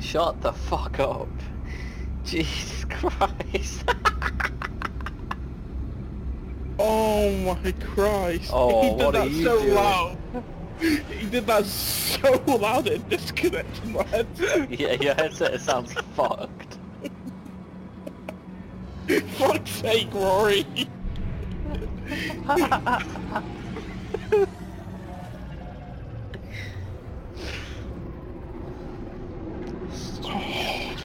Shut the fuck up. Jesus Christ. Oh my Christ! Oh, he did what are you so doing? loud. He did that so loud it disconnected my headset. yeah, your headset sounds fucked. Fuck's sake, Rory!